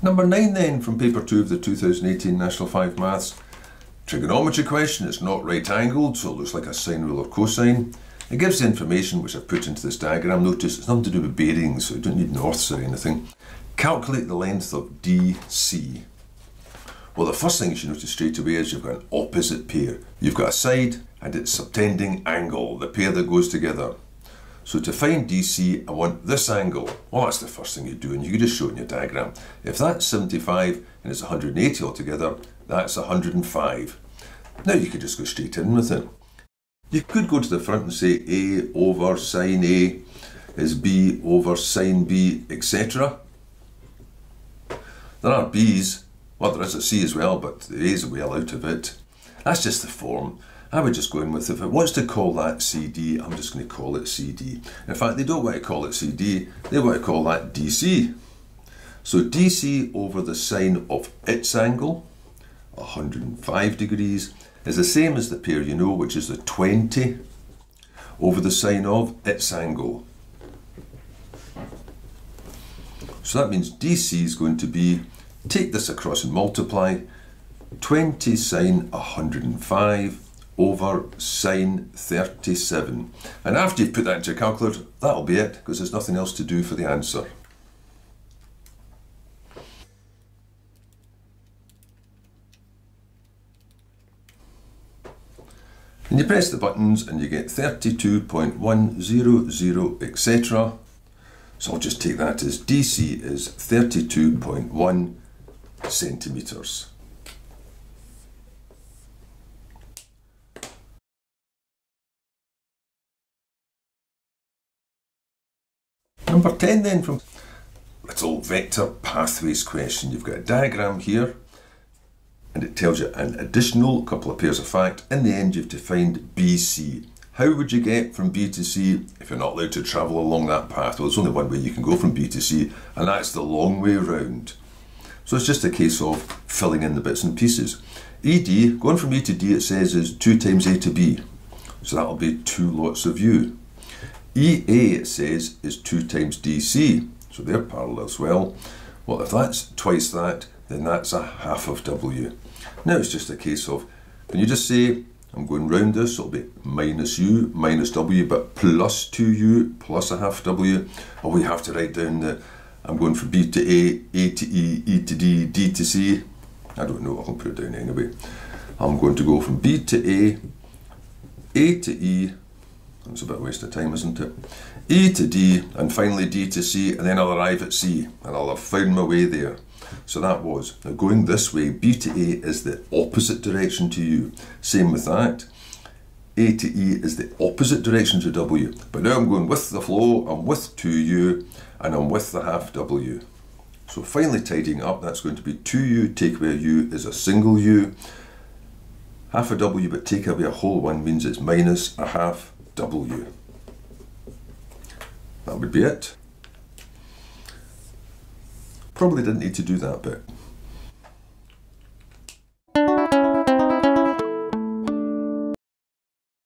Number 9 then from paper 2 of the 2018 National 5 Maths. Trigonometry question, it's not right angled, so it looks like a sine rule or cosine. It gives the information which I've put into this diagram. Notice it's nothing to do with bearings, so you don't need norths or anything. Calculate the length of DC. Well, the first thing you should notice straight away is you've got an opposite pair. You've got a side and its subtending angle, the pair that goes together. So to find DC, I want this angle. Well, that's the first thing you do, and you just show in your diagram. If that's 75 and it's 180 altogether, that's 105. Now you could just go straight in with it. You could go to the front and say A over sine A is B over sine B, etc. There are B's well, there is a C as well, but there is a well out of it. That's just the form. I would just go in with, if it wants to call that CD, I'm just going to call it CD. In fact, they don't want to call it CD, they want to call that DC. So DC over the sine of its angle, 105 degrees, is the same as the pair you know, which is the 20 over the sine of its angle. So that means DC is going to be Take this across and multiply 20 sine 105 over sine 37. And after you've put that into your calculator, that'll be it, because there's nothing else to do for the answer. And you press the buttons and you get 32.100, etc. So I'll just take that as DC is 32.1 centimeters. Number 10 then from little vector pathways question. You've got a diagram here and it tells you an additional couple of pairs of fact. In the end you've to find BC. How would you get from B to C if you're not allowed to travel along that path? Well, there's only one way you can go from B to C and that's the long way round. So it's just a case of filling in the bits and pieces. ED, going from E to D, it says is 2 times A to B. So that'll be two lots of U. EA, it says, is 2 times DC. So they're parallel as well. Well, if that's twice that, then that's a half of W. Now it's just a case of, can you just say, I'm going round this, so it'll be minus U, minus W, but plus 2U, plus a half W. Or we have to write down the I'm going from B to A, A to E, E to D, D to C. I don't know, I'll put it down anyway. I'm going to go from B to A, A to E, that's a bit of a waste of time, isn't it? E to D, and finally D to C, and then I'll arrive at C, and I'll have found my way there. So that was, now going this way, B to A is the opposite direction to U. Same with that. A to E is the opposite direction to W. But now I'm going with the flow, I'm with 2U, and I'm with the half W. So finally tidying up, that's going to be 2U, take away U is a single U. Half a W, but take away a whole one means it's minus a half W. That would be it. Probably didn't need to do that bit.